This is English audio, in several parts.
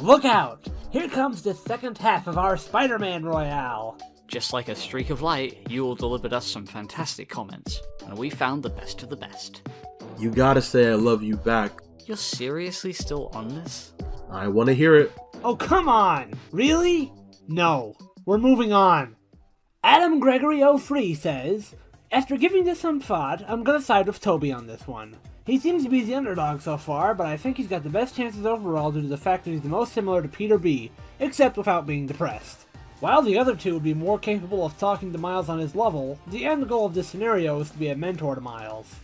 Look out! Here comes the second half of our Spider-Man Royale! Just like a streak of light, you all delivered us some fantastic comments, and we found the best of the best. You gotta say I love you back. You're seriously still on this? I wanna hear it. Oh, come on! Really? No. We're moving on. Adam Gregory O'Free says, After giving this some thought, I'm gonna side with Tobey on this one. He seems to be the underdog so far, but I think he's got the best chances overall due to the fact that he's the most similar to Peter B, except without being depressed. While the other two would be more capable of talking to Miles on his level, the end goal of this scenario is to be a mentor to Miles.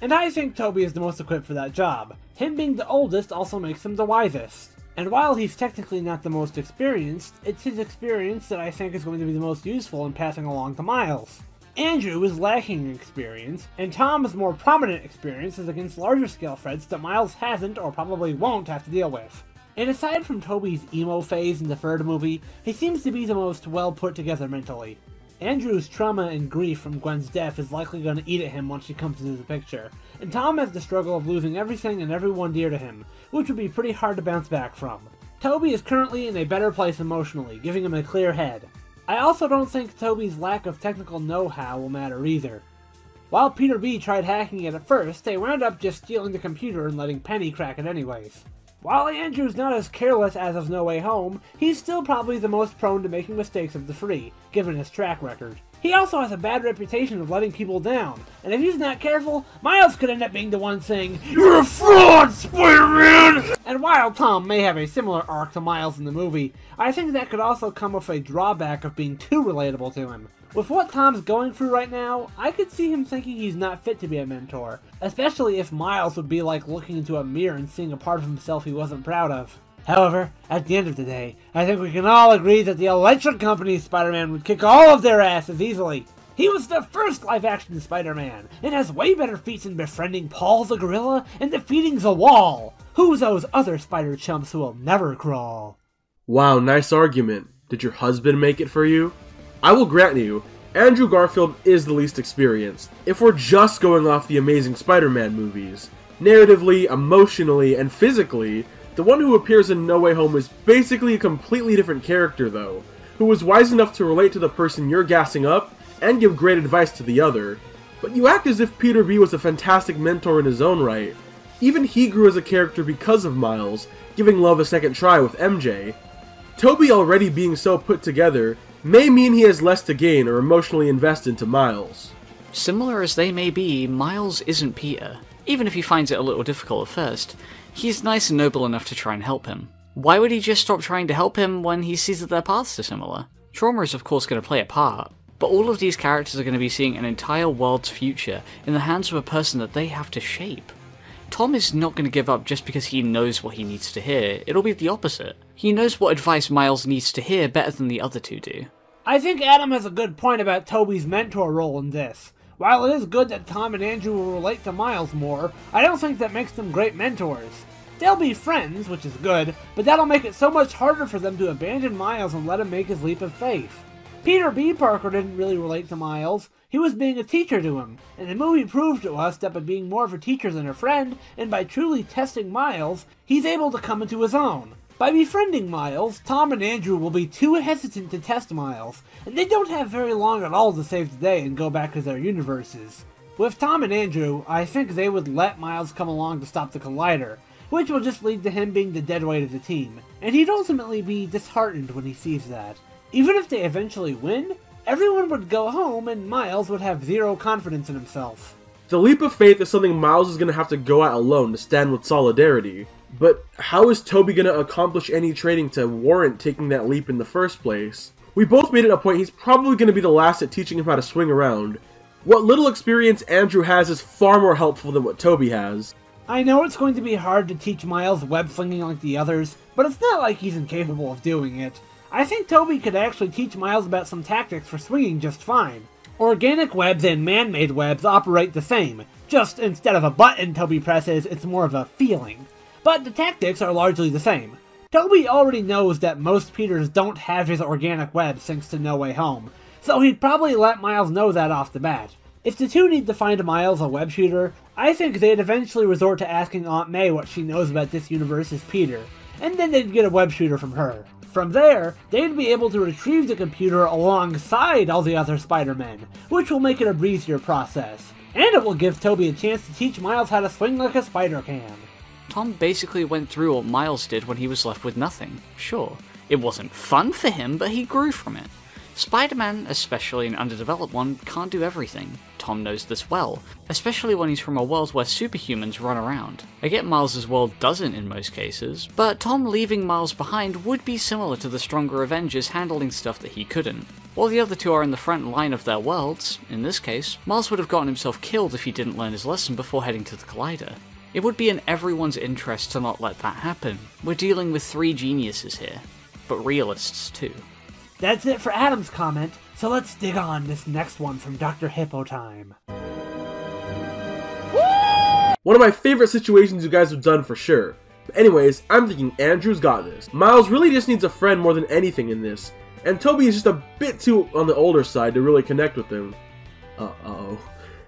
And I think Tobey is the most equipped for that job. Him being the oldest also makes him the wisest. And while he's technically not the most experienced, it's his experience that I think is going to be the most useful in passing along to Miles. Andrew is lacking in experience, and Tom's more prominent experience is against larger scale threats that Miles hasn't or probably won't have to deal with. And aside from Tobey's emo phase in the third movie, he seems to be the most well put together mentally. Andrew's trauma and grief from Gwen's death is likely going to eat at him once she comes into the picture, and Tom has the struggle of losing everything and everyone dear to him, which would be pretty hard to bounce back from. Tobey is currently in a better place emotionally, giving him a clear head. I also don't think Tobey's lack of technical know-how will matter either. While Peter B tried hacking it at first, they wound up just stealing the computer and letting Penny crack it anyways. While Andrew's not as careless as of No Way Home, he's still probably the most prone to making mistakes of the three, given his track record. He also has a bad reputation of letting people down, and if he's not careful, Miles could end up being the one saying, You're a fraud, Spider-Man! And while Tom may have a similar arc to Miles in the movie, I think that could also come with a drawback of being too relatable to him. With what Tom's going through right now, I could see him thinking he's not fit to be a mentor, especially if Miles would be like looking into a mirror and seeing a part of himself he wasn't proud of. However, at the end of the day, I think we can all agree that the Electric Company's Spider-Man would kick all of their asses easily. He was the first live-action Spider-Man, and has way better feats in befriending Paul the Gorilla and defeating the Wall. Who's those other spider chumps who will never crawl? Wow, nice argument. Did your husband make it for you? I will grant you, Andrew Garfield is the least experienced, if we're just going off the Amazing Spider-Man movies. Narratively, emotionally, and physically, the one who appears in No Way Home is basically a completely different character though, who was wise enough to relate to the person you're gassing up, and give great advice to the other. But you act as if Peter B was a fantastic mentor in his own right. Even he grew as a character because of Miles, giving love a second try with MJ. Tobey already being so put together may mean he has less to gain or emotionally invest into Miles. Similar as they may be, Miles isn't Peter. Even if he finds it a little difficult at first, he's nice and noble enough to try and help him. Why would he just stop trying to help him when he sees that their paths are similar? Trauma is of course going to play a part, but all of these characters are going to be seeing an entire world's future in the hands of a person that they have to shape. Tom is not going to give up just because he knows what he needs to hear, it'll be the opposite. He knows what advice Miles needs to hear better than the other two do. I think Adam has a good point about Tobey's mentor role in this. While it is good that Tom and Andrew will relate to Miles more, I don't think that makes them great mentors. They'll be friends, which is good, but that'll make it so much harder for them to abandon Miles and let him make his leap of faith. Peter B. Parker didn't really relate to Miles. He was being a teacher to him, and the movie proved to us that by being more of a teacher than a friend, and by truly testing Miles, he's able to come into his own. By befriending Miles, Tom and Andrew will be too hesitant to test Miles, and they don't have very long at all to save the day and go back to their universes. With Tom and Andrew, I think they would let Miles come along to stop the Collider, which will just lead to him being the dead weight of the team, and he'd ultimately be disheartened when he sees that. Even if they eventually win, everyone would go home and Miles would have zero confidence in himself. The leap of faith is something Miles is going to have to go at alone to stand with solidarity. But how is Tobey going to accomplish any training to warrant taking that leap in the first place? We both made it a point he's probably going to be the last at teaching him how to swing around. What little experience Andrew has is far more helpful than what Tobey has. I know it's going to be hard to teach Miles web flinging like the others, but it's not like he's incapable of doing it. I think Tobey could actually teach Miles about some tactics for swinging just fine. Organic webs and man-made webs operate the same, just instead of a button Tobey presses, it's more of a feeling but the tactics are largely the same. Tobey already knows that most Peters don't have his organic web thanks to No Way Home, so he'd probably let Miles know that off the bat. If the two need to find Miles a web shooter, I think they'd eventually resort to asking Aunt May what she knows about this universe's Peter, and then they'd get a web shooter from her. From there, they'd be able to retrieve the computer alongside all the other Spider-Men, which will make it a breezier process. And it will give Tobey a chance to teach Miles how to swing like a spider can. Tom basically went through what Miles did when he was left with nothing. Sure, it wasn't fun for him, but he grew from it. Spider-Man, especially an underdeveloped one, can't do everything. Tom knows this well, especially when he's from a world where superhumans run around. I get Miles' world doesn't in most cases, but Tom leaving Miles behind would be similar to the stronger Avengers handling stuff that he couldn't. While the other two are in the front line of their worlds, in this case, Miles would have gotten himself killed if he didn't learn his lesson before heading to the Collider. It would be in everyone's interest to not let that happen. We're dealing with three geniuses here, but realists too. That's it for Adam's comment, so let's dig on this next one from Dr. Hippo Time. One of my favorite situations you guys have done for sure. But anyways, I'm thinking Andrew's got this. Miles really just needs a friend more than anything in this, and Tobey is just a bit too on the older side to really connect with him. Uh-oh.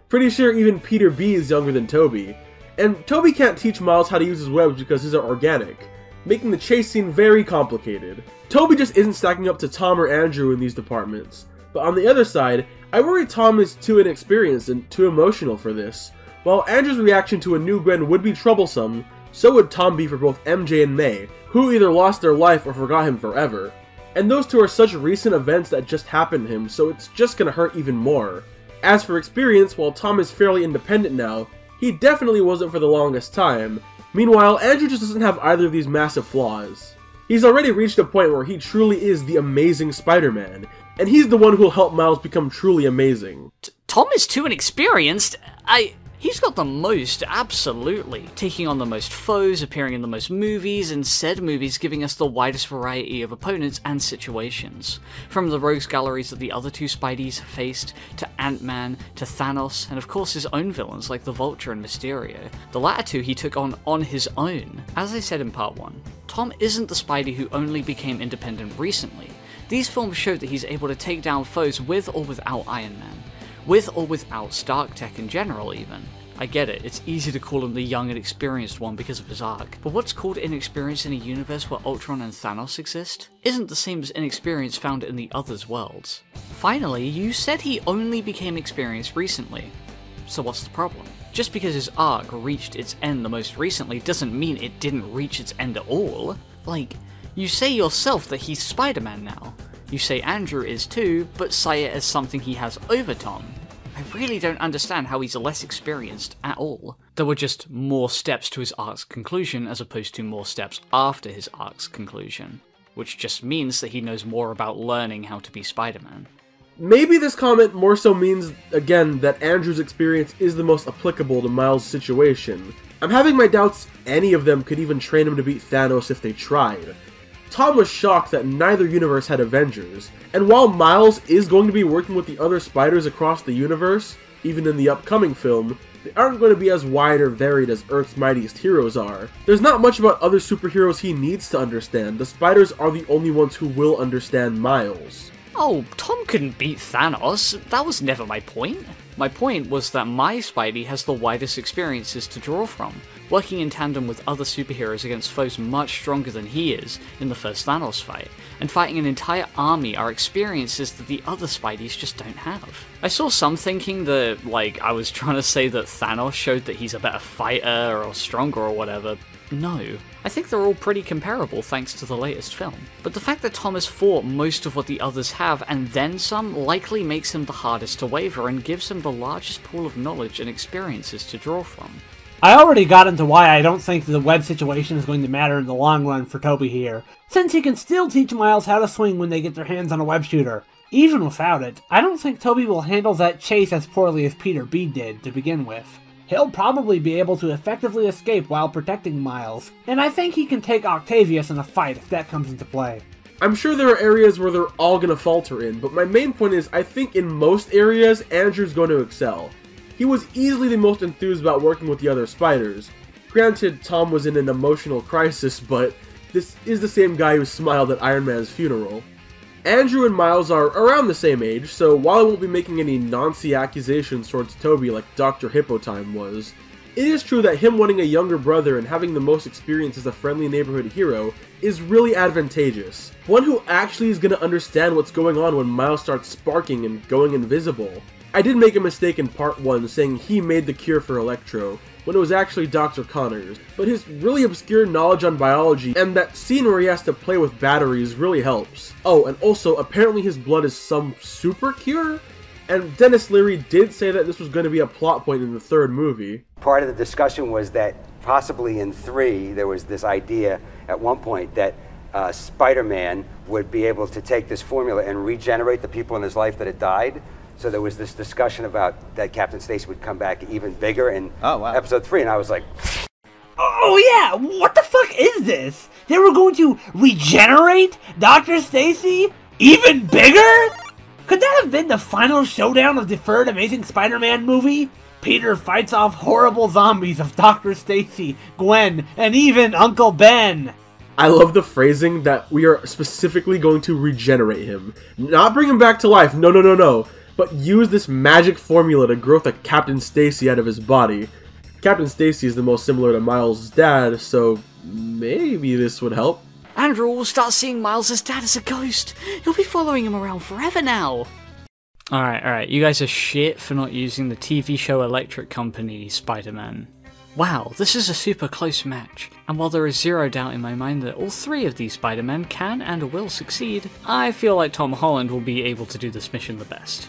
Pretty sure even Peter B is younger than Tobey. And Tobey can't teach Miles how to use his webs because his are organic making the chase scene very complicated. Tobey just isn't stacking up to Tom or Andrew in these departments. But on the other side, I worry Tom is too inexperienced and too emotional for this. While Andrew's reaction to a new Gwen would be troublesome, so would Tom be for both MJ and May, who either lost their life or forgot him forever. And those two are such recent events that just happened to him, so it's just gonna hurt even more. As for experience, while Tom is fairly independent now, he definitely wasn't for the longest time, Meanwhile, Andrew just doesn't have either of these massive flaws. He's already reached a point where he truly is the amazing Spider-Man, and he's the one who'll help Miles become truly amazing. T Tom is too inexperienced. I He's got the most, absolutely. Taking on the most foes, appearing in the most movies, and said movies giving us the widest variety of opponents and situations. From the rogues galleries that the other two Spideys faced, to Ant-Man, to Thanos, and of course his own villains like the Vulture and Mysterio. The latter two he took on on his own. As I said in part 1, Tom isn't the Spidey who only became independent recently. These films show that he's able to take down foes with or without Iron Man with or without Stark Tech in general, even. I get it, it's easy to call him the young and experienced one because of his arc, but what's called inexperience in a universe where Ultron and Thanos exist isn't the same as inexperience found in the others' worlds. Finally, you said he only became experienced recently. So what's the problem? Just because his arc reached its end the most recently doesn't mean it didn't reach its end at all. Like, you say yourself that he's Spider-Man now. You say Andrew is too, but say it as something he has over Tom. I really don't understand how he's less experienced at all. There were just more steps to his arc's conclusion as opposed to more steps after his arc's conclusion, which just means that he knows more about learning how to be Spider-Man. Maybe this comment more so means, again, that Andrew's experience is the most applicable to Miles' situation. I'm having my doubts any of them could even train him to beat Thanos if they tried. Tom was shocked that neither universe had Avengers, and while Miles is going to be working with the other spiders across the universe, even in the upcoming film, they aren't going to be as wide or varied as Earth's mightiest heroes are. There's not much about other superheroes he needs to understand, the spiders are the only ones who will understand Miles. Oh, Tom couldn't beat Thanos, that was never my point. My point was that my Spidey has the widest experiences to draw from, working in tandem with other superheroes against foes much stronger than he is in the first Thanos fight, and fighting an entire army are experiences that the other Spideys just don't have. I saw some thinking that, like, I was trying to say that Thanos showed that he's a better fighter or stronger or whatever, no. I think they're all pretty comparable thanks to the latest film. But the fact that Thomas fought most of what the others have and then some likely makes him the hardest to waver and gives him the largest pool of knowledge and experiences to draw from. I already got into why I don't think the web situation is going to matter in the long run for Tobey here, since he can still teach Miles how to swing when they get their hands on a web shooter. Even without it, I don't think Tobey will handle that chase as poorly as Peter B did to begin with he'll probably be able to effectively escape while protecting Miles, and I think he can take Octavius in a fight if that comes into play. I'm sure there are areas where they're all gonna falter in, but my main point is I think in most areas, Andrew's going to excel. He was easily the most enthused about working with the other spiders. Granted, Tom was in an emotional crisis, but this is the same guy who smiled at Iron Man's funeral. Andrew and Miles are around the same age, so while I won't be making any Nancy accusations towards Tobey like Dr. Hippo Time was, It is true that him wanting a younger brother and having the most experience as a friendly neighborhood hero is really advantageous. One who actually is going to understand what's going on when Miles starts sparking and going invisible. I did make a mistake in part 1 saying he made the cure for Electro, when it was actually Dr. Connors, but his really obscure knowledge on biology and that scene where he has to play with batteries really helps. Oh, and also, apparently his blood is some super cure? And Denis Leary did say that this was going to be a plot point in the third movie. Part of the discussion was that possibly in three, there was this idea at one point that uh, Spider Man would be able to take this formula and regenerate the people in his life that had died. So there was this discussion about that Captain Stacy would come back even bigger in Oh, wow. episode three, and I was like, Oh yeah, what the fuck is this? They were going to regenerate Dr. Stacy even bigger? Could that have been the final showdown of the third Amazing Spider-Man movie? Peter fights off horrible zombies of Dr. Stacy, Gwen, and even Uncle Ben. I love the phrasing that we are specifically going to regenerate him. Not bring him back to life, no, no, no, no. But use this magic formula to growth a Captain Stacy out of his body. Captain Stacy is the most similar to Miles' dad, so maybe this would help. Andrew will start seeing Miles' dad as a ghost. He'll be following him around forever now. Alright, alright, you guys are shit for not using the TV show Electric Company Spider Man. Wow, this is a super close match, and while there is zero doubt in my mind that all three of these Spider Men can and will succeed, I feel like Tom Holland will be able to do this mission the best.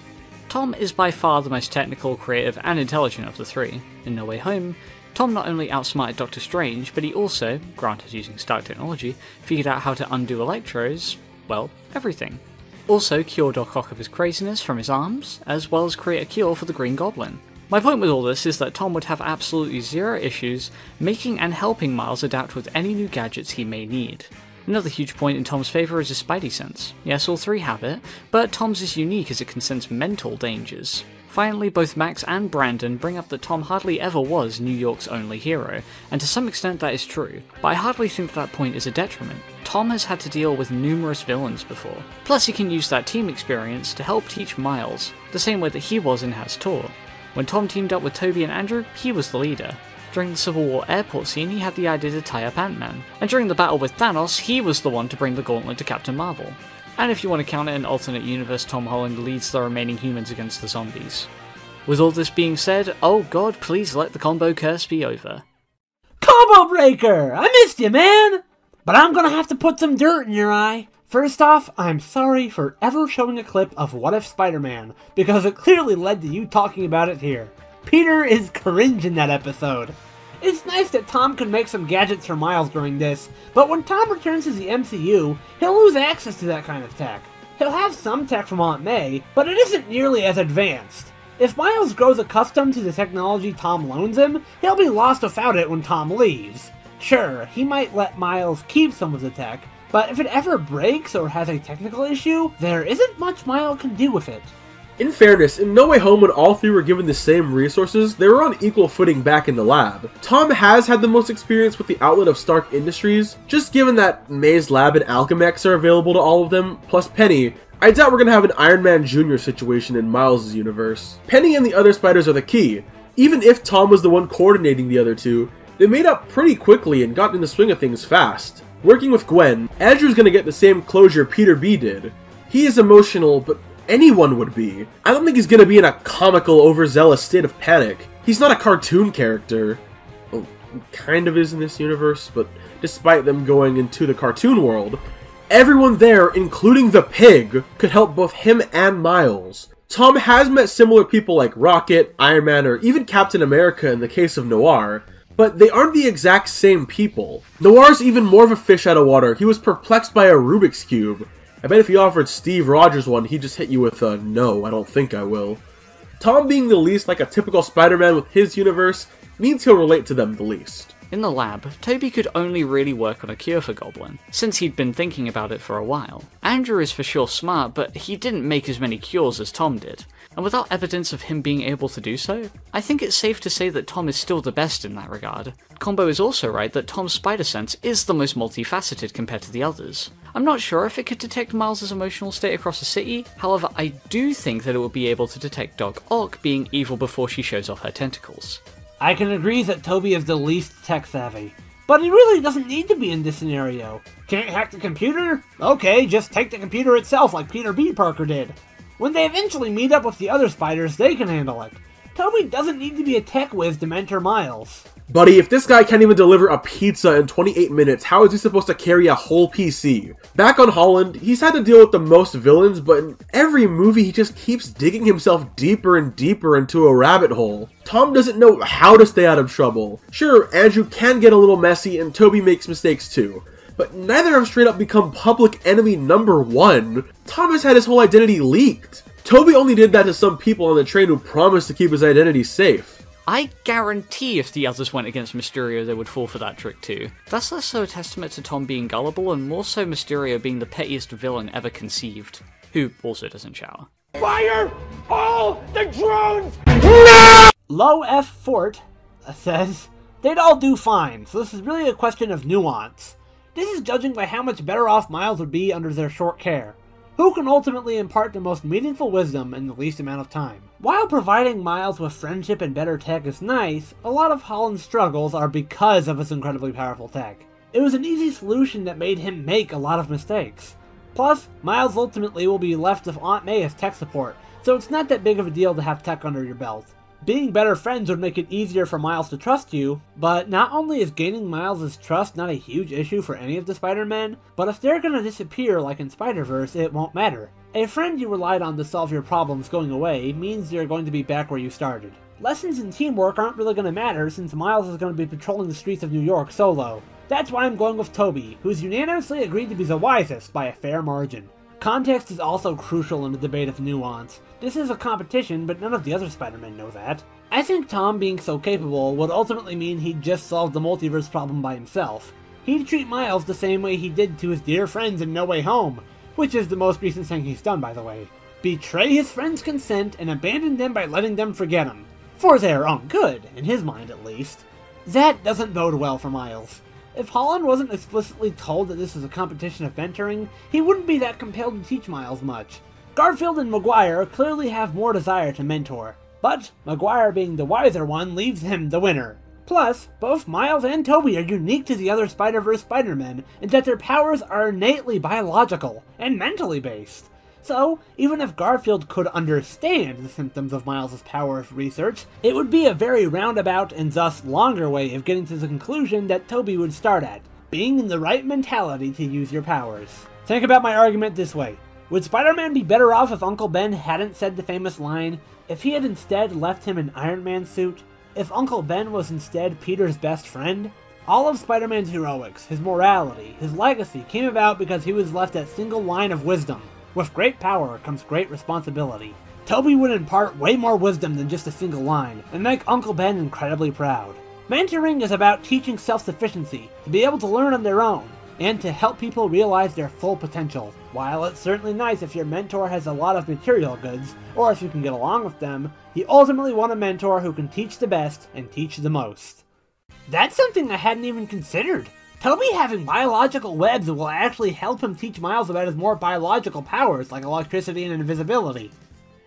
Tom is by far the most technical, creative, and intelligent of the three. In No Way Home, Tom not only outsmarted Doctor Strange, but he also, granted using Stark technology, figured out how to undo Electro's, well, everything. Also cure Doc Ock of his craziness from his arms, as well as create a cure for the Green Goblin. My point with all this is that Tom would have absolutely zero issues making and helping Miles adapt with any new gadgets he may need. Another huge point in Tom's favour is his spidey sense. Yes, all three have it, but Tom's is unique as it can sense mental dangers. Finally, both Max and Brandon bring up that Tom hardly ever was New York's only hero, and to some extent that is true, but I hardly think that point is a detriment. Tom has had to deal with numerous villains before. Plus, he can use that team experience to help teach Miles, the same way that he was in Has Tour. When Tom teamed up with Toby and Andrew, he was the leader. During the Civil War airport scene, he had the idea to tie up Ant Man. And during the battle with Thanos, he was the one to bring the gauntlet to Captain Marvel. And if you want to count it an alternate universe, Tom Holland leads the remaining humans against the zombies. With all this being said, oh god, please let the combo curse be over. Combo Breaker! I missed you, man! But I'm gonna have to put some dirt in your eye. First off, I'm sorry for ever showing a clip of What If Spider Man, because it clearly led to you talking about it here. Peter is cringe in that episode. It's nice that Tom can make some gadgets for Miles during this, but when Tom returns to the MCU, he'll lose access to that kind of tech. He'll have some tech from Aunt May, but it isn't nearly as advanced. If Miles grows accustomed to the technology Tom loans him, he'll be lost without it when Tom leaves. Sure, he might let Miles keep some of the tech, but if it ever breaks or has a technical issue, there isn't much Miles can do with it. In fairness, in No Way Home, when all three were given the same resources, they were on equal footing back in the lab. Tom has had the most experience with the outlet of Stark Industries, just given that May's lab and Alchemax are available to all of them, plus Penny. I doubt we're gonna have an Iron Man Jr. situation in Miles' universe. Penny and the other spiders are the key. Even if Tom was the one coordinating the other two, they made up pretty quickly and got in the swing of things fast. Working with Gwen, Andrew's gonna get the same closure Peter B did. He is emotional, but anyone would be. I don't think he's gonna be in a comical, overzealous state of panic. He's not a cartoon character. Well, kind of is in this universe, but despite them going into the cartoon world, everyone there, including the pig, could help both him and Miles. Tom has met similar people like Rocket, Iron Man, or even Captain America in the case of Noir, but they aren't the exact same people. Noir's even more of a fish out of water. He was perplexed by a Rubik's Cube. I bet if you offered Steve Rogers one, he'd just hit you with a no, I don't think I will. Tom being the least like a typical Spider Man with his universe means he'll relate to them the least. In the lab, Tobey could only really work on a cure for Goblin, since he'd been thinking about it for a while. Andrew is for sure smart, but he didn't make as many cures as Tom did. And without evidence of him being able to do so, I think it's safe to say that Tom is still the best in that regard. Combo is also right that Tom's spider sense is the most multifaceted compared to the others. I'm not sure if it could detect Miles' emotional state across a city, however, I do think that it will be able to detect Doc Ock being evil before she shows off her tentacles. I can agree that Tobey is the least tech savvy, but he really doesn't need to be in this scenario. Can't hack the computer? Okay, just take the computer itself like Peter B. Parker did. When they eventually meet up with the other spiders, they can handle it. Tobey doesn't need to be a tech whiz to mentor Miles. Buddy, if this guy can't even deliver a pizza in 28 minutes, how is he supposed to carry a whole PC? Back on Holland, he's had to deal with the most villains, but in every movie he just keeps digging himself deeper and deeper into a rabbit hole. Tom doesn't know how to stay out of trouble. Sure, Andrew can get a little messy and Tobey makes mistakes too, but neither have straight up become public enemy number one. Thomas had his whole identity leaked. Tobey only did that to some people on the train who promised to keep his identity safe. I guarantee if the others went against Mysterio, they would fall for that trick too. That's less so a testament to Tom being gullible, and more so Mysterio being the pettiest villain ever conceived, who also doesn't shower. Fire all the drones! No! Low F Fort says, they'd all do fine, so this is really a question of nuance. This is judging by how much better off Miles would be under their short care. Who can ultimately impart the most meaningful wisdom in the least amount of time? While providing Miles with friendship and better tech is nice, a lot of Holland's struggles are because of his incredibly powerful tech. It was an easy solution that made him make a lot of mistakes. Plus, Miles ultimately will be left with Aunt May as tech support, so it's not that big of a deal to have tech under your belt. Being better friends would make it easier for Miles to trust you, but not only is gaining Miles' trust not a huge issue for any of the Spider-Men, but if they're gonna disappear like in Spider-Verse, it won't matter. A friend you relied on to solve your problems going away means you're going to be back where you started. Lessons in teamwork aren't really going to matter since Miles is going to be patrolling the streets of New York solo. That's why I'm going with Tobey, who's unanimously agreed to be the wisest by a fair margin. Context is also crucial in the debate of nuance. This is a competition, but none of the other Spider-Men know that. I think Tom being so capable would ultimately mean he'd just solve the multiverse problem by himself. He'd treat Miles the same way he did to his dear friends in No Way Home, which is the most recent thing he's done, by the way. Betray his friends' consent and abandon them by letting them forget him. For their own good, in his mind at least. That doesn't bode well for Miles. If Holland wasn't explicitly told that this was a competition of mentoring, he wouldn't be that compelled to teach Miles much. Garfield and Maguire clearly have more desire to mentor, but Maguire being the wiser one leaves him the winner. Plus, both Miles and Tobey are unique to the other Spider-Verse Spider-Men in that their powers are innately biological and mentally based. So, even if Garfield could understand the symptoms of Miles' power powers research, it would be a very roundabout and thus longer way of getting to the conclusion that Tobey would start at, being in the right mentality to use your powers. Think about my argument this way. Would Spider-Man be better off if Uncle Ben hadn't said the famous line, if he had instead left him an Iron Man suit? If Uncle Ben was instead Peter's best friend? All of Spider-Man's heroics, his morality, his legacy came about because he was left that single line of wisdom. With great power comes great responsibility. Tobey would impart way more wisdom than just a single line, and make Uncle Ben incredibly proud. Mentoring is about teaching self-sufficiency, to be able to learn on their own, and to help people realize their full potential. While it's certainly nice if your mentor has a lot of material goods, or if you can get along with them, you ultimately want a mentor who can teach the best and teach the most. That's something I hadn't even considered. Tobey having biological webs will actually help him teach Miles about his more biological powers, like electricity and invisibility.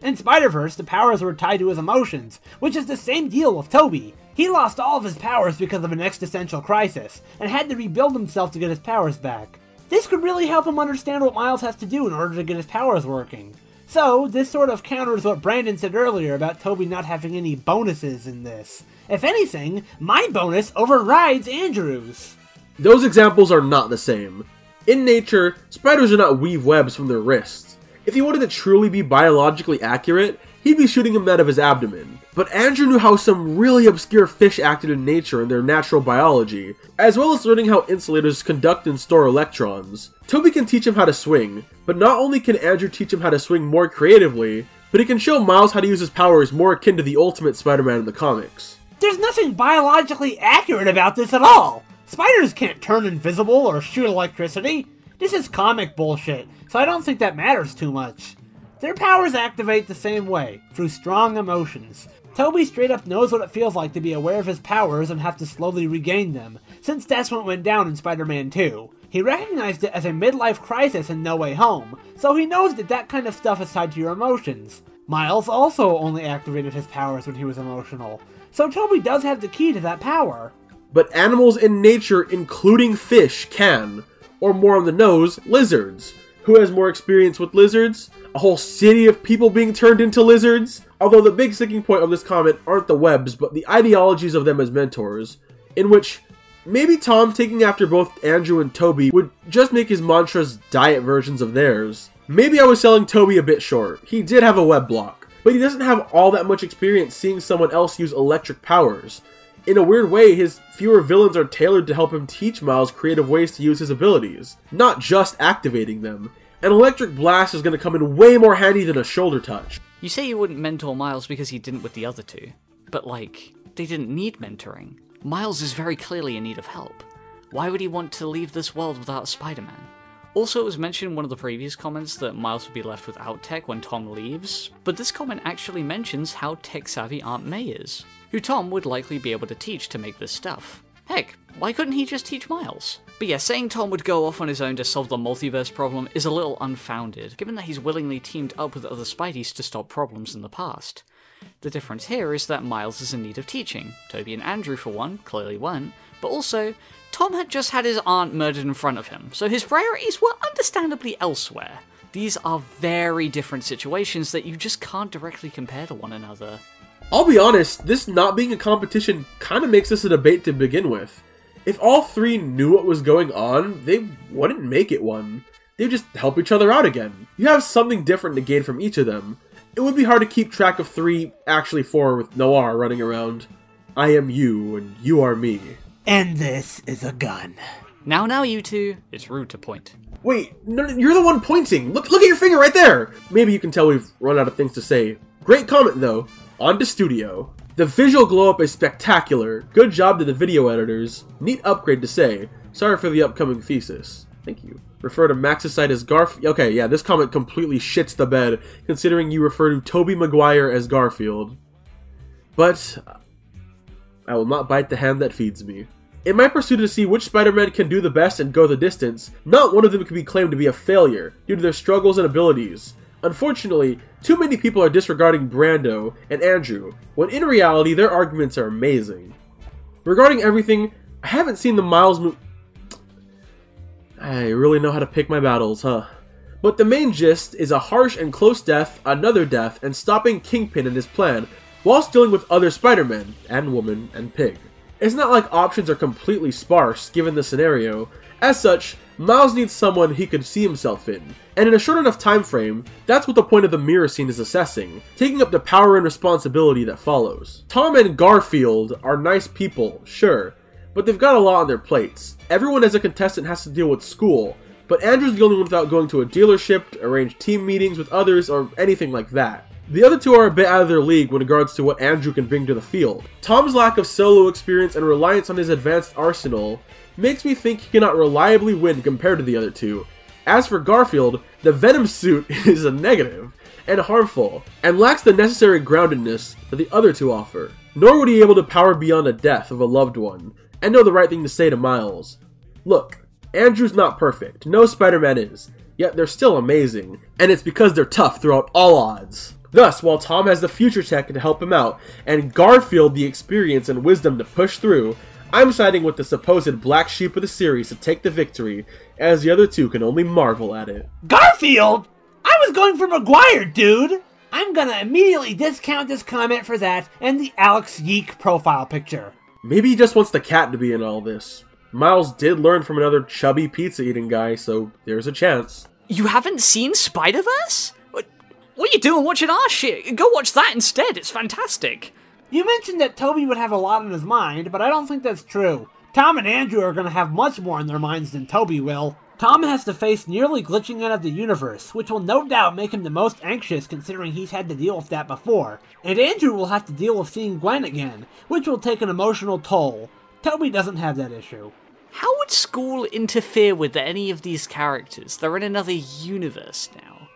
In Spider-Verse, the powers were tied to his emotions, which is the same deal with Tobey. He lost all of his powers because of an existential crisis, and had to rebuild himself to get his powers back. This could really help him understand what Miles has to do in order to get his powers working. So, this sort of counters what Brandon said earlier about Tobey not having any bonuses in this. If anything, my bonus overrides Andrew's. Those examples are not the same. In nature, spiders do not weave webs from their wrists. If he wanted to truly be biologically accurate, he'd be shooting them out of his abdomen. But Andrew knew how some really obscure fish acted in nature and their natural biology, as well as learning how insulators conduct and store electrons. Tobey can teach him how to swing, but not only can Andrew teach him how to swing more creatively, but he can show Miles how to use his powers more akin to the Ultimate Spider-Man in the comics. There's nothing biologically accurate about this at all! Spiders can't turn invisible or shoot electricity. This is comic bullshit, so I don't think that matters too much. Their powers activate the same way, through strong emotions. Tobey straight up knows what it feels like to be aware of his powers and have to slowly regain them, since that's what went down in Spider-Man 2. He recognized it as a midlife crisis in No Way Home, so he knows that that kind of stuff is tied to your emotions. Miles also only activated his powers when he was emotional, so Tobey does have the key to that power. But animals in nature, including fish, can. Or more on the nose, lizards. Who has more experience with lizards? A whole city of people being turned into lizards? Although the big sticking point of this comment aren't the webs, but the ideologies of them as mentors, in which maybe Tom taking after both Andrew and Tobey would just make his mantras diet versions of theirs. Maybe I was selling Tobey a bit short. He did have a web block, but he doesn't have all that much experience seeing someone else use electric powers. In a weird way, his fewer villains are tailored to help him teach Miles creative ways to use his abilities, not just activating them. An electric blast is going to come in way more handy than a shoulder touch. You say you wouldn't mentor Miles because he didn't with the other two, but like, they didn't need mentoring. Miles is very clearly in need of help. Why would he want to leave this world without Spider Man? Also, it was mentioned in one of the previous comments that Miles would be left without tech when Tom leaves, but this comment actually mentions how tech savvy Aunt May is, who Tom would likely be able to teach to make this stuff. Heck, why couldn't he just teach Miles? But yeah, saying Tom would go off on his own to solve the multiverse problem is a little unfounded, given that he's willingly teamed up with other Spideys to stop problems in the past. The difference here is that Miles is in need of teaching. Tobey and Andrew, for one, clearly weren't, but also, Tom had just had his aunt murdered in front of him, so his priorities were understandably elsewhere. These are very different situations that you just can't directly compare to one another. I'll be honest, this not being a competition kind of makes this a debate to begin with. If all three knew what was going on, they wouldn't make it one. They'd just help each other out again. You have something different to gain from each of them. It would be hard to keep track of three, actually four, with Noir running around. I am you, and you are me. And this is a gun. Now, now, you two, it's rude to point. Wait, no, no, you're the one pointing. Look, look at your finger right there. Maybe you can tell we've run out of things to say. Great comment though. On to studio. The visual glow up is spectacular. Good job to the video editors. Neat upgrade to say. Sorry for the upcoming thesis. Thank you. Refer to Maxicide as Garf. Okay, yeah, this comment completely shits the bed, considering you refer to Tobey Maguire as Garfield. But I will not bite the hand that feeds me. In my pursuit to see which Spider-Man can do the best and go the distance, not one of them can be claimed to be a failure due to their struggles and abilities. Unfortunately, too many people are disregarding Brando and Andrew, when in reality their arguments are amazing. Regarding everything, I haven't seen the Miles movie. I really know how to pick my battles, huh? But the main gist is a harsh and close death, another death, and stopping Kingpin and his plan, whilst dealing with other Spider-Men, and Woman, and Pig. It's not like options are completely sparse given the scenario. As such, Miles needs someone he could see himself in, and in a short enough time frame, that's what the point of the mirror scene is assessing, taking up the power and responsibility that follows. Tom and Garfield are nice people, sure, but they've got a lot on their plates. Everyone as a contestant has to deal with school, but Andrew's the only one without going to a dealership, arrange team meetings with others, or anything like that. The other two are a bit out of their league when regards to what Andrew can bring to the field. Tom's lack of solo experience and reliance on his advanced arsenal makes me think he cannot reliably win compared to the other two. As for Garfield, the Venom suit is a negative and harmful, and lacks the necessary groundedness that the other two offer. Nor would he be able to power beyond the death of a loved one, and know the right thing to say to Miles. Look, Andrew's not perfect, no Spider-Man is, yet they're still amazing, and it's because they're tough throughout all odds. Thus, while Tom has the future tech to help him out, and Garfield the experience and wisdom to push through, I'm siding with the supposed black sheep of the series to take the victory, as the other two can only marvel at it. Garfield? I was going for Maguire, dude! I'm gonna immediately discount this comment for that and the Alex Yeek profile picture. Maybe he just wants the cat to be in all this. Miles did learn from another chubby pizza eating guy, so there's a chance. You haven't seen Spider Verse? What, what are you doing watching our shit? Go watch that instead. It's fantastic. You mentioned that Tobey would have a lot on his mind, but I don't think that's true. Tom and Andrew are going to have much more on their minds than Tobey will. Tom has to face nearly glitching out of the universe, which will no doubt make him the most anxious considering he's had to deal with that before. And Andrew will have to deal with seeing Gwen again, which will take an emotional toll. Tobey doesn't have that issue. How would school interfere with any of these characters? They're in another universe now.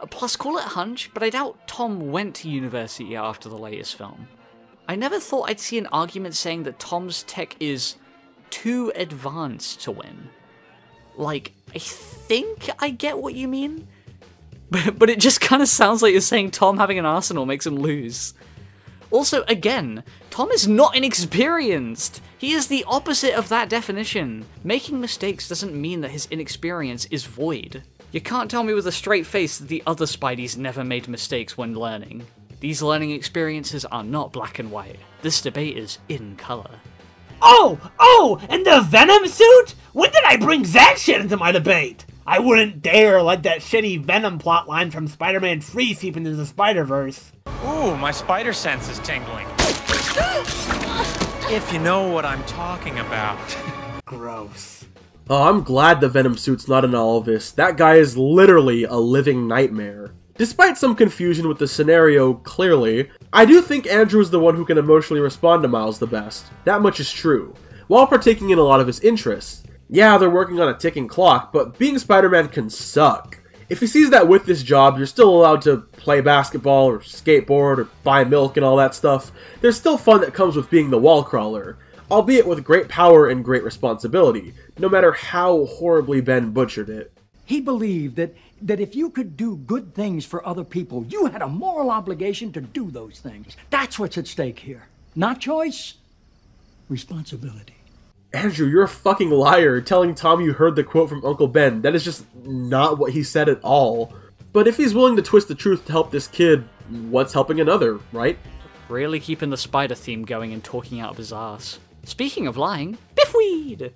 Uh, Plus, call it hunch, but I doubt Tom went to university after the latest film. I never thought I'd see an argument saying that Tom's tech is too advanced to win. Like, I think I get what you mean, but, but it just kind of sounds like you're saying Tom having an arsenal makes him lose. Also, again, Tom is not inexperienced. He is the opposite of that definition. Making mistakes doesn't mean that his inexperience is void. You can't tell me with a straight face that the other Spideys never made mistakes when learning. These learning experiences are not black and white. This debate is in color. Oh, oh, and the Venom suit? When did I bring that shit into my debate? I wouldn't dare let that shitty Venom plotline from Spider-Man 3 seep into the Spider-Verse. Ooh, my spider sense is tingling. if you know what I'm talking about. Gross. Oh, I'm glad the Venom suit's not in all of this. That guy is literally a living nightmare. Despite some confusion with the scenario, clearly, I do think Andrew is the one who can emotionally respond to Miles the best. That much is true, while partaking in a lot of his interests. Yeah, they're working on a ticking clock, but being Spider-Man can suck. If he sees that with this job, you're still allowed to play basketball or skateboard or buy milk and all that stuff, there's still fun that comes with being the wall crawler, albeit with great power and great responsibility, no matter how horribly Ben butchered it. He believed that, that if you could do good things for other people, you had a moral obligation to do those things. That's what's at stake here. Not choice, responsibility. Andrew, you're a fucking liar telling Tom you heard the quote from Uncle Ben. That is just not what he said at all. But if he's willing to twist the truth to help this kid, what's helping another, right? Really keeping the spider theme going and talking out of his ass. Speaking of lying, Biffweed!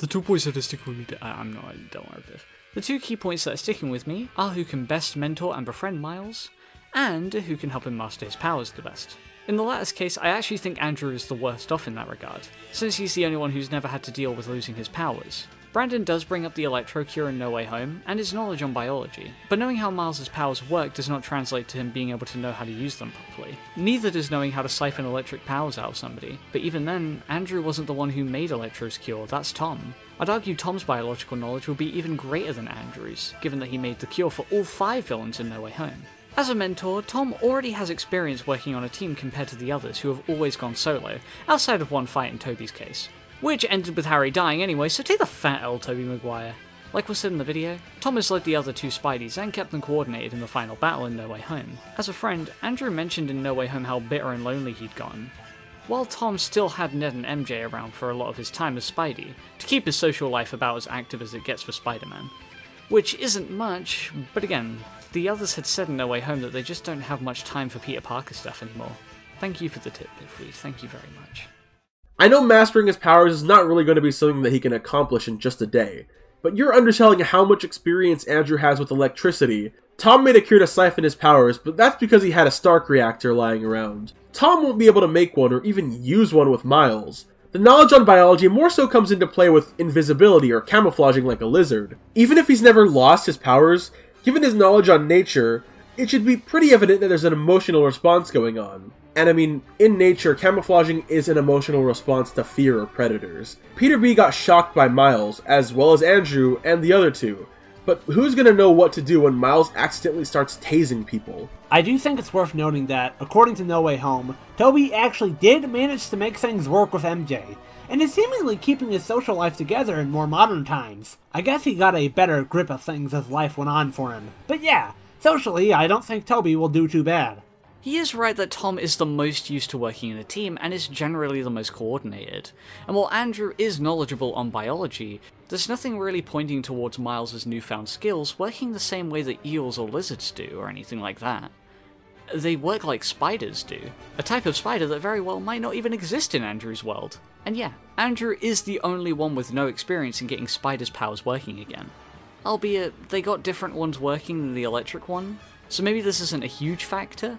The two points that are sticking with me, I, am not, I don't worry Biff. The two key points that are sticking with me are who can best mentor and befriend Miles, and who can help him master his powers the best. In the latter's case, I actually think Andrew is the worst off in that regard, since he's the only one who's never had to deal with losing his powers. Brandon does bring up the Electro Cure in No Way Home, and his knowledge on biology, but knowing how Miles' powers work does not translate to him being able to know how to use them properly. Neither does knowing how to siphon electric powers out of somebody, but even then, Andrew wasn't the one who made Electro's cure, that's Tom. I'd argue Tom's biological knowledge will be even greater than Andrew's, given that he made the cure for all five villains in No Way Home. As a mentor, Tom already has experience working on a team compared to the others who have always gone solo, outside of one fight in Tobey's case. Which ended with Harry dying anyway, so take the fat L, Tobey Maguire. Like was said in the video, Thomas led the other two Spideys and kept them coordinated in the final battle in No Way Home. As a friend, Andrew mentioned in No Way Home how bitter and lonely he'd gotten. While Tom still had Ned and MJ around for a lot of his time as Spidey, to keep his social life about as active as it gets for Spider-Man. Which isn't much, but again, the others had said in No Way Home that they just don't have much time for Peter Parker stuff anymore. Thank you for the tip, Biffweed. Thank you very much. I know mastering his powers is not really going to be something that he can accomplish in just a day, but you're underselling how much experience Andrew has with electricity. Tom made a cure to siphon his powers, but that's because he had a Stark reactor lying around. Tom won't be able to make one or even use one with Miles. The knowledge on biology more so comes into play with invisibility or camouflaging like a lizard. Even if he's never lost his powers, Given his knowledge on nature, it should be pretty evident that there's an emotional response going on. And I mean, in nature, camouflaging is an emotional response to fear of predators. Peter B got shocked by Miles, as well as Andrew and the other two. But who's gonna know what to do when Miles accidentally starts tasing people? I do think it's worth noting that, according to No Way Home, Tobey actually did manage to make things work with MJ, and is seemingly keeping his social life together in more modern times. I guess he got a better grip of things as life went on for him. But yeah, socially, I don't think Tobey will do too bad. He is right that Tom is the most used to working in a team and is generally the most coordinated. And while Andrew is knowledgeable on biology, there's nothing really pointing towards Miles' newfound skills working the same way that eels or lizards do, or anything like that they work like spiders do. A type of spider that very well might not even exist in Andrew's world. And yeah, Andrew is the only one with no experience in getting spiders' powers working again. Albeit, they got different ones working than the electric one, so maybe this isn't a huge factor,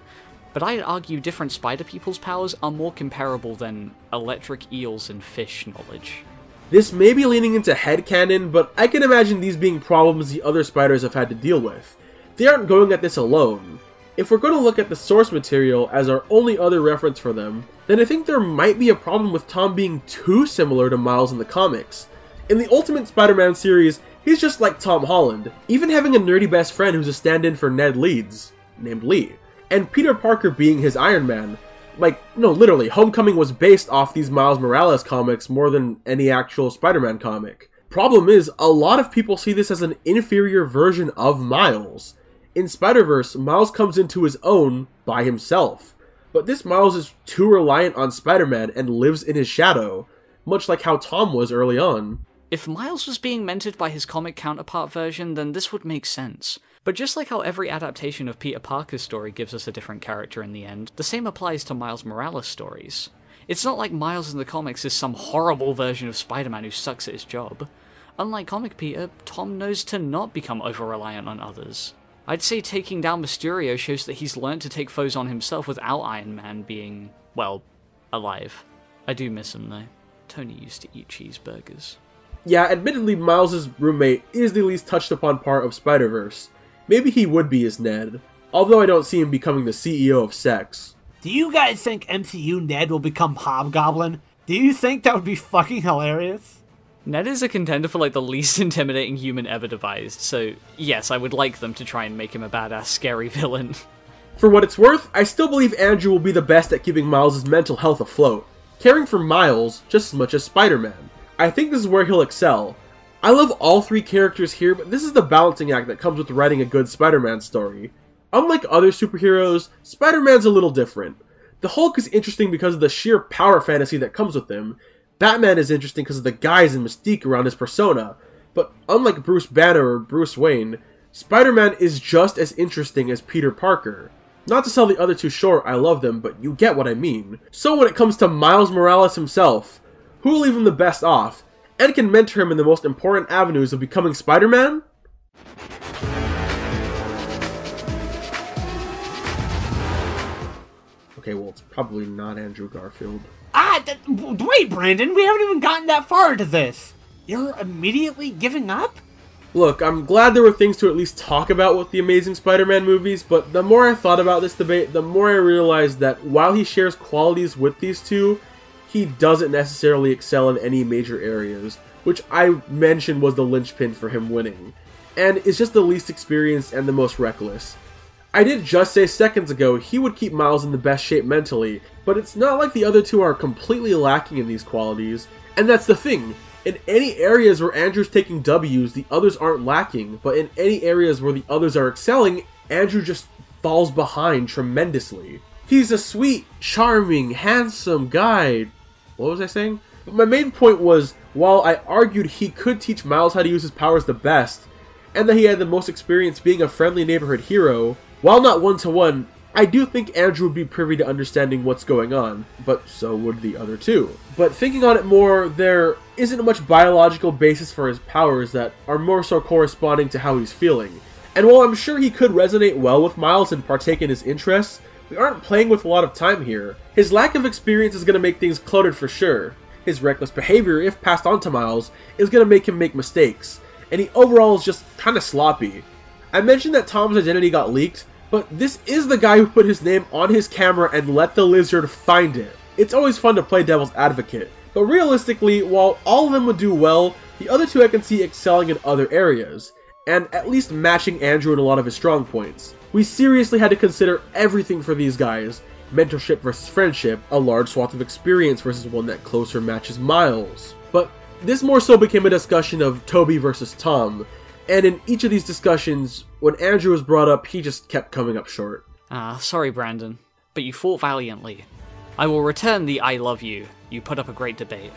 but I'd argue different spider people's powers are more comparable than electric eels and fish knowledge. This may be leaning into headcanon, but I can imagine these being problems the other spiders have had to deal with. They aren't going at this alone. If we're going to look at the source material as our only other reference for them, then I think there might be a problem with Tom being too similar to Miles in the comics. In the Ultimate Spider-Man series, he's just like Tom Holland, even having a nerdy best friend who's a stand-in for Ned Leeds, named Lee, and Peter Parker being his Iron Man. Like, no, literally, Homecoming was based off these Miles Morales comics more than any actual Spider-Man comic. Problem is, a lot of people see this as an inferior version of Miles. In Spider Verse, Miles comes into his own by himself. But this Miles is too reliant on Spider Man and lives in his shadow, much like how Tom was early on. If Miles was being mentored by his comic counterpart version, then this would make sense. But just like how every adaptation of Peter Parker's story gives us a different character in the end, the same applies to Miles Morales' stories. It's not like Miles in the comics is some horrible version of Spider Man who sucks at his job. Unlike comic Peter, Tom knows to not become over reliant on others. I'd say taking down Mysterio shows that he's learned to take foes on himself without Iron Man being, well, alive. I do miss him though. Tony used to eat cheeseburgers. Yeah, admittedly, Miles' roommate is the least touched upon part of Spider Verse. Maybe he would be his Ned, although I don't see him becoming the CEO of Sex. Do you guys think MCU Ned will become Hobgoblin? Do you think that would be fucking hilarious? Ned is a contender for like the least intimidating human ever devised, so yes, I would like them to try and make him a badass, scary villain. For what it's worth, I still believe Andrew will be the best at keeping Miles' mental health afloat, caring for Miles just as much as Spider Man. I think this is where he'll excel. I love all three characters here, but this is the balancing act that comes with writing a good Spider Man story. Unlike other superheroes, Spider Man's a little different. The Hulk is interesting because of the sheer power fantasy that comes with him, Batman is interesting because of the guise and mystique around his persona, but unlike Bruce Banner or Bruce Wayne, Spider Man is just as interesting as Peter Parker. Not to sell the other two short, I love them, but you get what I mean. So when it comes to Miles Morales himself, who will leave him the best off, and can mentor him in the most important avenues of becoming Spider Man? Okay, well, it's probably not Andrew Garfield. Ah, wait, Brandon, we haven't even gotten that far into this. You're immediately giving up? Look, I'm glad there were things to at least talk about with the Amazing Spider-Man movies, but the more I thought about this debate, the more I realized that while he shares qualities with these two, he doesn't necessarily excel in any major areas, which I mentioned was the linchpin for him winning, and is just the least experienced and the most reckless. I did just say seconds ago he would keep Miles in the best shape mentally, but it's not like the other two are completely lacking in these qualities, and that's the thing. In any areas where Andrew's taking W's, the others aren't lacking, but in any areas where the others are excelling, Andrew just falls behind tremendously. He's a sweet, charming, handsome guy. What was I saying? But my main point was, while I argued he could teach Miles how to use his powers the best, and that he had the most experience being a friendly neighborhood hero, while not one to one, I do think Andrew would be privy to understanding what's going on, but so would the other two. But thinking on it more, there isn't much biological basis for his powers that are more so corresponding to how he's feeling. And while I'm sure he could resonate well with Miles and partake in his interests, we aren't playing with a lot of time here. His lack of experience is going to make things cluttered for sure. His reckless behavior, if passed on to Miles, is going to make him make mistakes, and he overall is just kind of sloppy. I mentioned that Tom's identity got leaked, but this is the guy who put his name on his camera and let the lizard find it. It's always fun to play devil's advocate, but realistically, while all of them would do well, the other two I can see excelling in other areas, and at least matching Andrew in a lot of his strong points. We seriously had to consider everything for these guys, mentorship versus friendship, a large swath of experience versus one that closer matches Miles. But this more so became a discussion of Tobey versus Tom, and in each of these discussions, when Andrew was brought up, he just kept coming up short. Ah, sorry, Brandon, but you fought valiantly. I will return the I love you. You put up a great debate.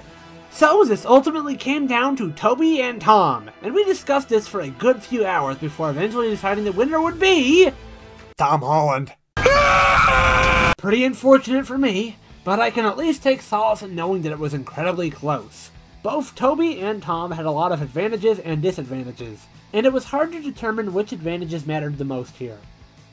So this ultimately came down to Tobey and Tom, and we discussed this for a good few hours before eventually deciding the winner would be Tom Holland. Pretty unfortunate for me, but I can at least take solace in knowing that it was incredibly close. Both Tobey and Tom had a lot of advantages and disadvantages, and it was hard to determine which advantages mattered the most here.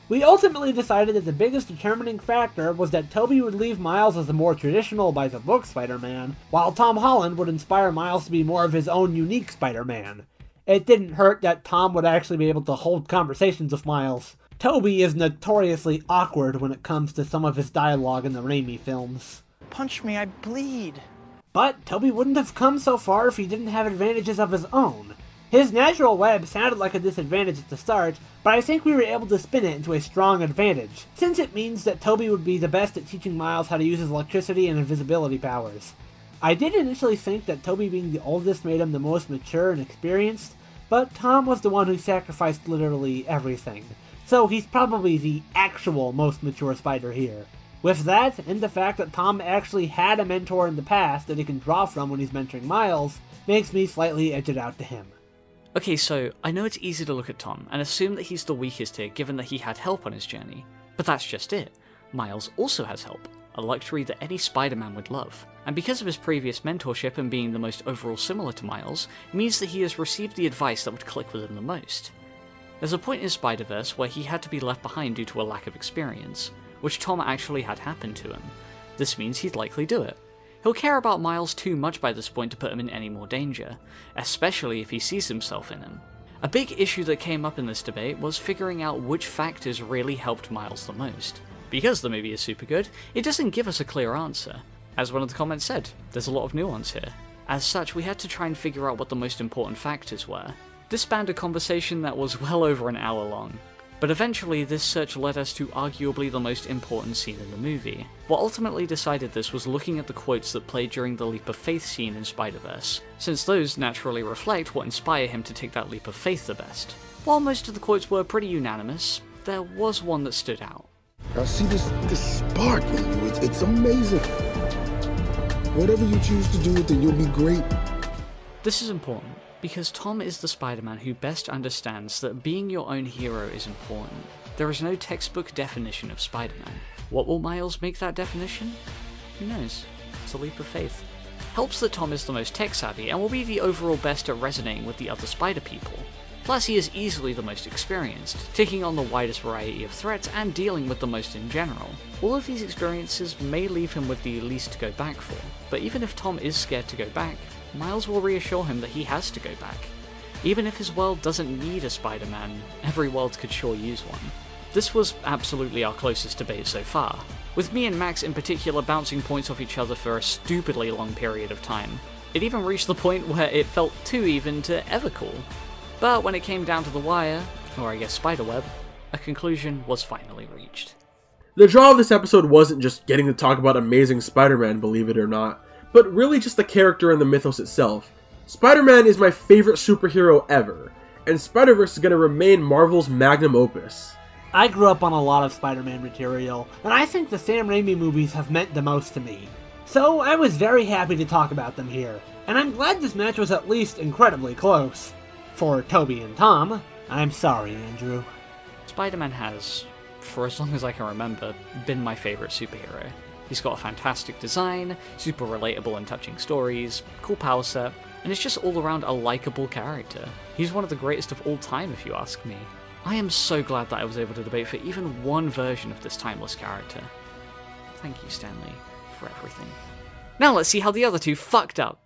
We ultimately decided that the biggest determining factor was that Tobey would leave Miles as a more traditional by the book Spider-Man, while Tom Holland would inspire Miles to be more of his own unique Spider-Man. It didn't hurt that Tom would actually be able to hold conversations with Miles. Tobey is notoriously awkward when it comes to some of his dialogue in the Raimi films. Punch me, I bleed. But Tobey wouldn't have come so far if he didn't have advantages of his own. His natural web sounded like a disadvantage at the start, but I think we were able to spin it into a strong advantage, since it means that Tobey would be the best at teaching Miles how to use his electricity and invisibility powers. I did initially think that Tobey being the oldest made him the most mature and experienced, but Tom was the one who sacrificed literally everything, so he's probably the actual most mature spider here. With that, and the fact that Tom actually had a mentor in the past that he can draw from when he's mentoring Miles, makes me slightly edge it out to him. Okay, so I know it's easy to look at Tom and assume that he's the weakest here given that he had help on his journey, but that's just it. Miles also has help, a luxury that any Spider Man would love. And because of his previous mentorship and being the most overall similar to Miles, means that he has received the advice that would click with him the most. There's a point in Spider Verse where he had to be left behind due to a lack of experience, which Tom actually had happen to him. This means he'd likely do it. He'll care about Miles too much by this point to put him in any more danger, especially if he sees himself in him. A big issue that came up in this debate was figuring out which factors really helped Miles the most. Because the movie is super good, it doesn't give us a clear answer. As one of the comments said, there's a lot of nuance here. As such, we had to try and figure out what the most important factors were. This spanned a conversation that was well over an hour long, but eventually, this search led us to arguably the most important scene in the movie. What ultimately decided this was looking at the quotes that played during the leap of faith scene in Spider Verse, since those naturally reflect what inspired him to take that leap of faith the best. While most of the quotes were pretty unanimous, there was one that stood out. I see this this spark in you. It's, it's amazing. Whatever you choose to do with it, you'll be great. This is important because Tom is the Spider Man who best understands that being your own hero is important. There is no textbook definition of Spider Man. What will Miles make that definition? Who knows? It's a leap of faith. Helps that Tom is the most tech savvy and will be the overall best at resonating with the other Spider people. Plus, he is easily the most experienced, taking on the widest variety of threats and dealing with the most in general. All of these experiences may leave him with the least to go back for, but even if Tom is scared to go back, Miles will reassure him that he has to go back. Even if his world doesn't need a Spider Man, every world could sure use one. This was absolutely our closest debate so far, with me and Max in particular bouncing points off each other for a stupidly long period of time. It even reached the point where it felt too even to ever call. But when it came down to the wire, or I guess spiderweb, a conclusion was finally reached. The draw of this episode wasn't just getting to talk about Amazing Spider Man, believe it or not but really just the character and the mythos itself. Spider Man is my favorite superhero ever, and Spider Verse is going to remain Marvel's magnum opus. I grew up on a lot of Spider Man material, and I think the Sam Raimi movies have meant the most to me. So I was very happy to talk about them here, and I'm glad this match was at least incredibly close. For Tobey and Tom, I'm sorry, Andrew. Spider Man has, for as long as I can remember, been my favorite superhero. He's got a fantastic design, super relatable and touching stories, cool power set, and it's just all around a likable character. He's one of the greatest of all time, if you ask me. I am so glad that I was able to debate for even one version of this timeless character. Thank you, Stan Lee, for everything. Now let's see how the other two fucked up.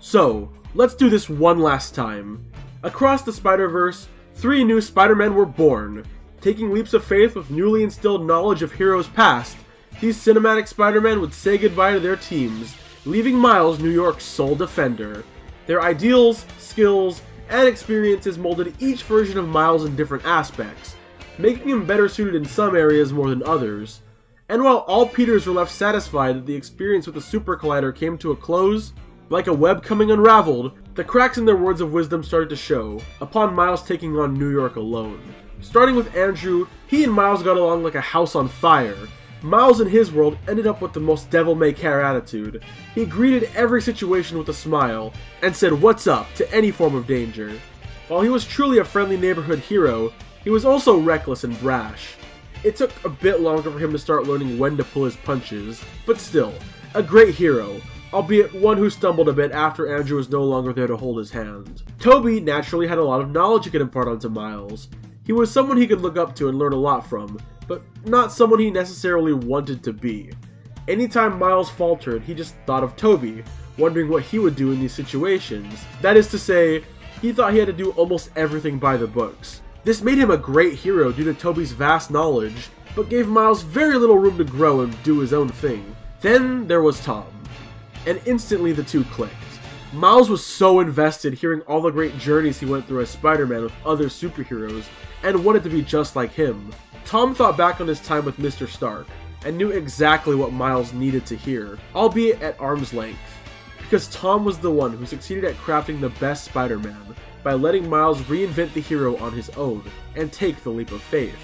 So, let's do this one last time. Across the Spider Verse, three new Spider Men were born, taking leaps of faith with newly instilled knowledge of heroes past these cinematic Spider-Man would say goodbye to their teams, leaving Miles New York's sole defender. Their ideals, skills, and experiences molded each version of Miles in different aspects, making him better suited in some areas more than others. And while all Peters were left satisfied that the experience with the Super Collider came to a close, like a web coming unraveled, the cracks in their words of wisdom started to show, upon Miles taking on New York alone. Starting with Andrew, he and Miles got along like a house on fire, Miles in his world ended up with the most devil may care attitude. He greeted every situation with a smile, and said what's up to any form of danger. While he was truly a friendly neighborhood hero, he was also reckless and brash. It took a bit longer for him to start learning when to pull his punches, but still, a great hero, albeit one who stumbled a bit after Andrew was no longer there to hold his hand. Tobey naturally had a lot of knowledge he could impart onto Miles. He was someone he could look up to and learn a lot from, but not someone he necessarily wanted to be. Anytime Miles faltered, he just thought of Tobey, wondering what he would do in these situations. That is to say, he thought he had to do almost everything by the books. This made him a great hero due to Tobey's vast knowledge, but gave Miles very little room to grow and do his own thing. Then there was Tom, and instantly the two clicked. Miles was so invested hearing all the great journeys he went through as Spider Man with other superheroes, and wanted to be just like him. Tom thought back on his time with Mr. Stark and knew exactly what Miles needed to hear, albeit at arm's length. because Tom was the one who succeeded at crafting the best Spider Man by letting Miles reinvent the hero on his own and take the leap of faith.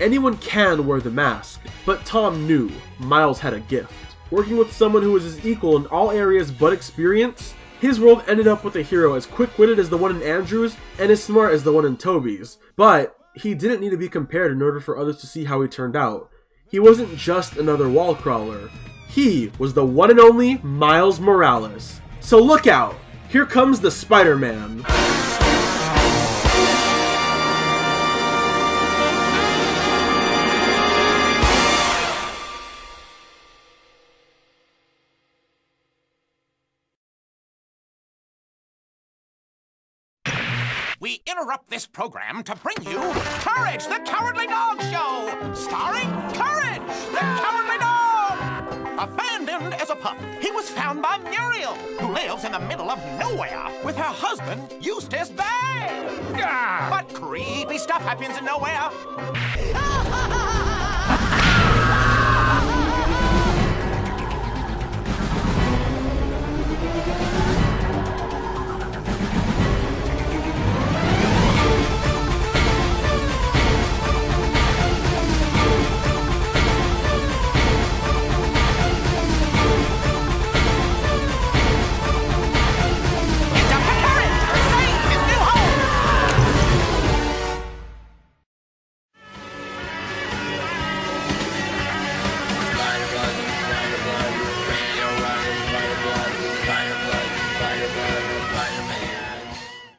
Anyone can wear the mask, but Tom knew Miles had a gift. Working with someone who was his equal in all areas but experience, his world ended up with a hero as quick-witted as the one in Andrew's and as smart as the one in Tobey's. But he didn't need to be compared in order for others to see how he turned out. He wasn't just another wall crawler. He was the one and only Miles Morales. So look out! Here comes the Spider-Man. We interrupt this program to bring you Courage, the Cowardly Dog Show, starring Courage, the Cowardly Dog. Abandoned as a pup, he was found by Muriel, who lives in the middle of nowhere with her husband, Eustace Bagge. But creepy stuff happens in nowhere.